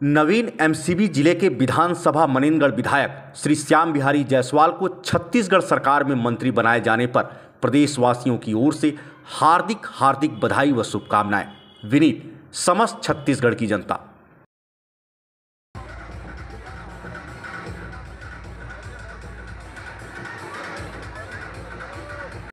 नवीन MCB ज़िले के विधानसभा मनेन्द्रगढ़ विधायक श्री श्याम बिहारी जायसवाल को छत्तीसगढ़ सरकार में मंत्री बनाए जाने पर प्रदेशवासियों की ओर से हार्दिक हार्दिक बधाई व शुभकामनाएँ। विनीत, समस्त छत्तीसगढ़ की जनता।